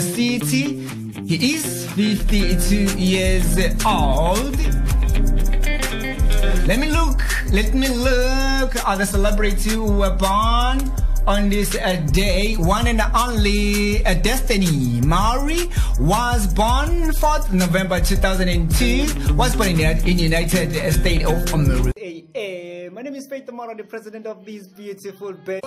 city. He is 52 years old. Let me look, let me look at the celebrity who were born on this uh, day. One and only uh, Destiny Mari was born 4th November 2002. Was born in the United States of America. Hey, hey, my name is Faith Armaria, the president of this beautiful bed.